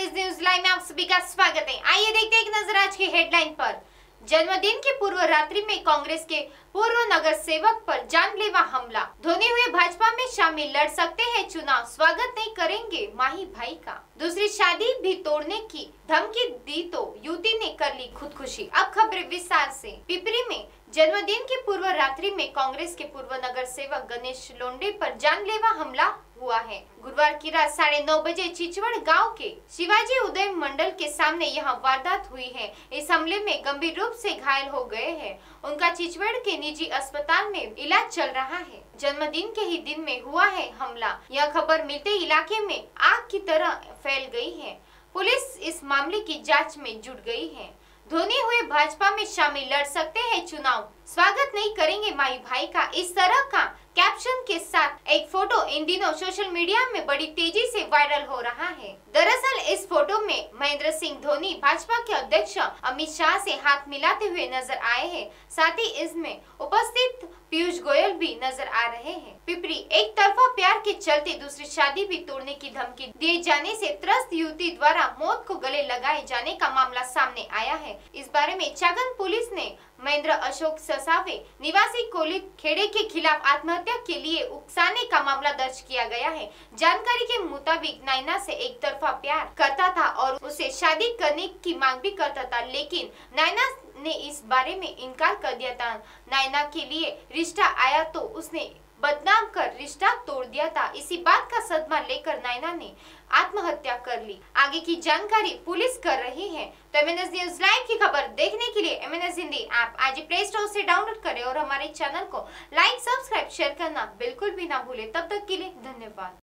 News news live में आप सभी का स्वागत है। आइए देखते हैं एक नज़र आज की हेडलाइन पर। जन्मदिन के पूर्व रात्रि में कांग्रेस के पूर्व नगर सेवक पर जानलेवा हमला। धोनी हुए भाजपा में शामिल, लड़ सकते हैं चुनाव। स्वागत नहीं करेंगे माही भाई का। दूसरी शादी भी तोड़ने की धमकी दी तो युवती ने कर ली खुदकुशी। अब खबरें विस्तार से। पिपरी में जन्मदिन की पूर्व रात्रि में कांग्रेस के पूर्व नगर सेवक गणेश लोंडे पर जानलेवा हमला हुआ है। गुरुवार की रात साढ़े नौ बजे चिचवड़ गाँव के शिवाजी उदय मंडल के सामने यहाँ वारदात हुई है। इस हमले में गंभीर रूप से घायल हो गए हैं। उनका चिचवड़ के निजी अस्पताल में इलाज चल रहा है। जन्मदिन के ही दिन में हुआ है हमला। यह खबर मिलते इलाके में आग की तरह फैल गई है। पुलिस इस मामले की जाँच में जुट गई है। धोनी हुए भाजपा में शामिल, लड़ सकते हैं चुनाव। स्वागत नहीं करेंगे माई भाई का। इस तरह का कैप्शन के साथ एक फ़ोटो इन दिनों सोशल मीडिया में बड़ी तेज़ी से वायरल हो रहा है। दरअसल में महेंद्र सिंह धोनी, भाजपा के अध्यक्ष अमित शाह से हाथ मिलाते हुए नज़र आए हैं। साथ ही इसमें उपस्थित पीयूष गोयल भी नज़र आ रहे हैं। पिपरी एक तरफा प्यार के चलते दूसरी शादी भी तोड़ने की धमकी दिए जाने से त्रस्त युवती द्वारा मौत को गले लगाए जाने का मामला सामने आया है। इस बारे में चागन पुलिस ने महेंद्र अशोक ससावे निवासी कोली खेड़े के खिलाफ आत्महत्या के लिए उकसाने का मामला दर्ज किया गया है। जानकारी के मुताबिक नाइना से एक तरफा प्यार करता था और उसे शादी करने की मांग भी करता था, लेकिन नाइना ने इस बारे में इनकार कर दिया था। नाइना के लिए रिश्ता आया तो उसने बदनाम कर रिश्ता तोड़ दिया था। इसी बात का सदमा लेकर नायना ने आत्महत्या कर ली। आगे की जानकारी पुलिस कर रही है। तो एम न्यूज़ लाइव की खबर देखने के लिए एम हिंदी ऐप आज प्ले स्टोर ऐसी डाउनलोड करें और हमारे चैनल को लाइक सब्सक्राइब शेयर करना बिल्कुल भी ना भूले। तब तक के लिए धन्यवाद।